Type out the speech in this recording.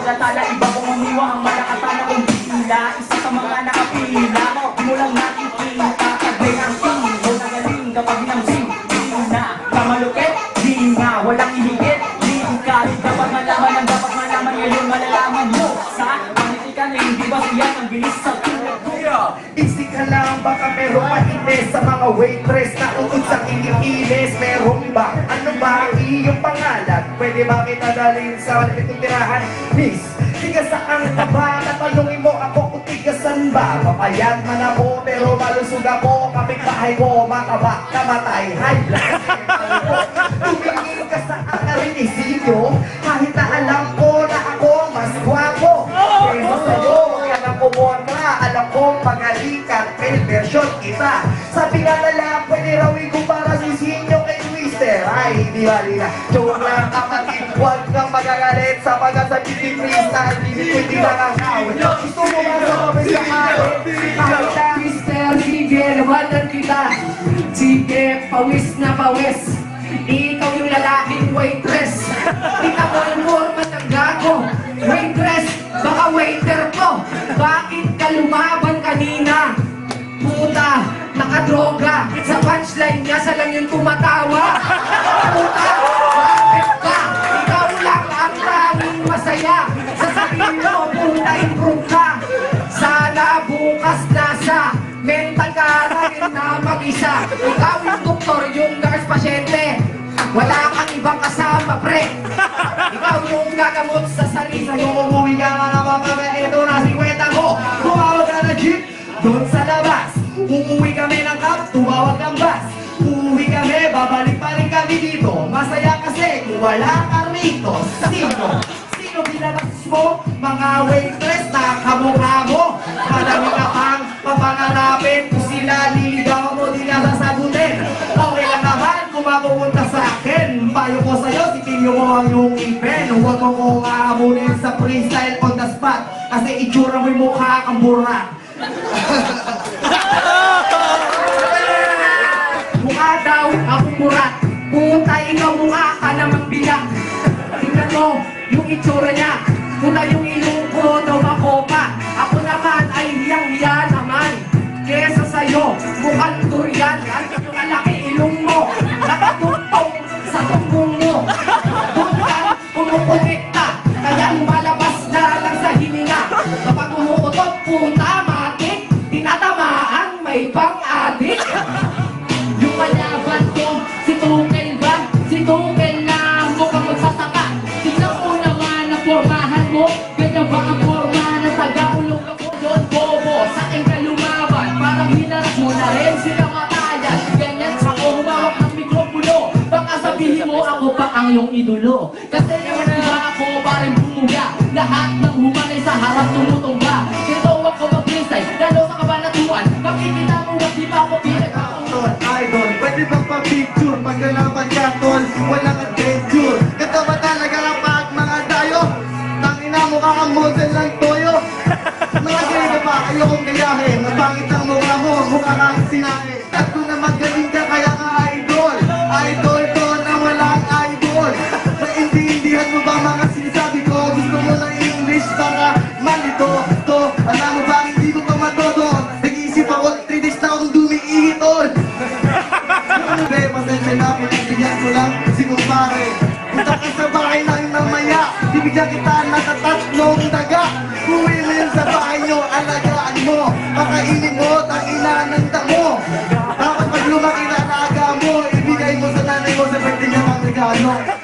pagkatala Iba kong umiwa ang malakatana kong pila Isa sa mga nakapila Di mo lang nakikita. Taglay ang tingin na galing kapag hinamsing Di na kamalukit Di nga walang ihigit. Di kahit kapag malaman ang dapat malaman Ngayon malalaman mo. Sa panitikan na hindi ba siya Ang bilis sa tulad Easy ka lang, baka meron mainis Sa mga waitress na uod sa kinikilis. Meron ba? Ano ba? Iyong pangalan? Pwede ba kita dalhin sa malapit kong tirahan? Miss, tiga saan ka ba? Tatanungin mo. Ako kung tigasan ba? Papayag man ako, pero malusog ako. Kapit-bahay ko, makaba, kamatay, high blood Tumingin ka sa aking isinyo Kahit na alam ko na ako mas gwapo. Pero sa'yo, huwag ka na. Kumontra Alam kong pagalikan, fail version kita Ba nila? Joke lang kapatid, huwag kang magagalit Sapagkat sa beauty freestyle, hindi lang ang awit Gusto mo ba sa mabay sa awit? Kahit na Mister, sige, nawalan kita. Sige, pawis na pawis. Ikaw yung lalaking waitress. Ikaw mo yung forma ng gago Waitress, baka waiter ko. Bakit ka lumaban kanina? Puta, nakadroga. Sa punchline niya, sa lang yung tumatawa mag-isa. Ikaw yung doktor, yung nurse, pasyente. Wala kang ibang kasama, pre. Ikaw yung gagamot sa sarili. Sa'yo umuwi ka nga naman kami, ito na si kwenta ko Tumawag ka na jeep, doon sa labas. Uuwi kami ng cup, tumawag ng bus. Uuwi kami, babalik pa rin kami dito. Masaya kasi kung wala ka rito. Sino? Sino binabas mo? Mga waitress na kamukha mo. Madami ka pang papangarapin sitilyo mo ang iyong ipin Huwag mo kong sa freestyle on the spot Kasi itsura mo yung mukha kang burak. Mukha daw akong murat Puta, ikaw mukha ka namang biyak. Tingnan mo, yung itsura niya. Puta yung ilong ko daw ako pa Ako naman ay hiyang-hiya pumupulikta Kaya lumalabas na lang sa hininga. Kapag umuutot, puta, matik Tinatamaan, may pang-adik. Yung kalaban ko, si Tukel ba? Si Tukel na mukhang magsasaka. Tingnan mo naman ang formahan mo. Ganyan ba ang forma ng taga-ulong ako doon, bobo? Sa akin ka lumaban. Parang hinaras mo na rin sila matayan. Ganyan ako humawak ng mikropono. Baka sabihin mo ako pa ang iyong idolo. Kasi iba ako parang bumuga. Lahat ng humanay sa harap tumutumba. Ito ako mag-freestyle, lalo sa kabanatuan. Makikita mo, wag di ba ako pinagkakaroon Tol, idol, pwede bang pa-picture? Pag nalaban ka, tol, walang adventure. Ba talaga kapag mga dayo? Tangina mo ka ang model ng toyo. Mga ganito ba, ayokong gayahin. Ang ang mukha mo, mukha kang sinahin malito to Alam mo ba, hindi ko pa matodo Nag-iisip ako, 3 days na akong dumiihitol Hindi, pasensya na, pinagbigyan ko lang si kumpare. Punta ka sa bahay lang mamaya. Bibigyan kita ng tatlong daga. Uwi mo yun sa bahay nyo, alagaan mo. Pakainin mo, tangina ng damo. Dapat pag lumaki na alaga mo Ibigay mo sa nanay mo sa birthday niya ng regalo